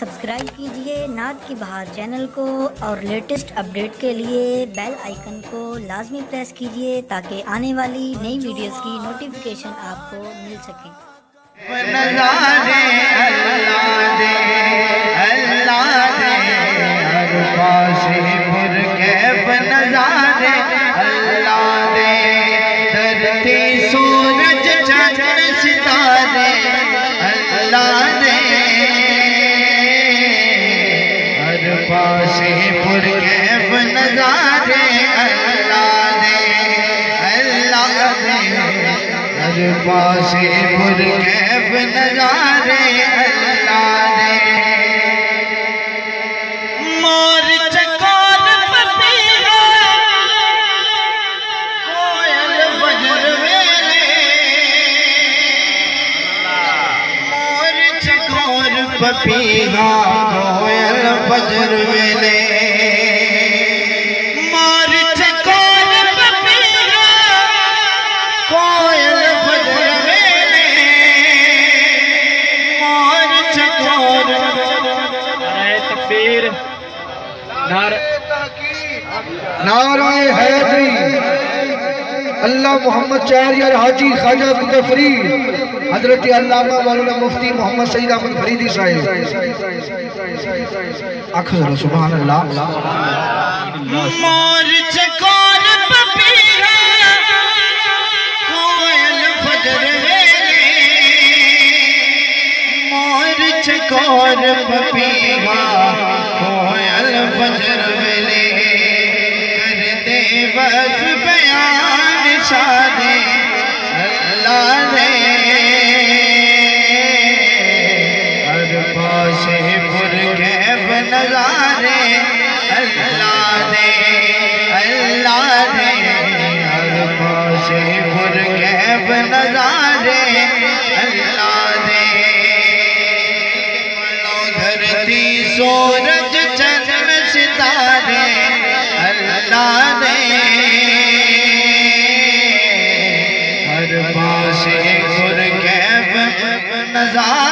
Subscribe کیجیے نعت کی بہار چینل کو اور لیٹسٹ اپڈیٹ کے لیے بیل آئیکن کو لازمی پریس کیجیے تاکہ آنے والی نئی ویڈیوز کی نوٹیفیکیشن آپ کو مل سکے۔ ہر پاسے پر کیف نظارے اللہ دے اللہ دے ہر پاسے پر کیف نظارے اللہ دے مور چکور پپیرا کوئل فجر تکبیر نعرہ نعرہ حیدری اللہ محمد چاریار حاجی خواجہ بن فرید حضرت علامہ مولانا مفتی محمد سید احمد فریدی صاحب۔ آنکھ ذرا سبحان اللہ۔ مور چکور پپیرا کوئل فجر ویلے۔ مور چکور پپیرا۔ کر دے بس بیان شادے اللہ دے ہر پاسے پر کیف نظارے اللہ دے اللہ دے ہر پاسے پر کیف نظارے اللہ دے ملو نظار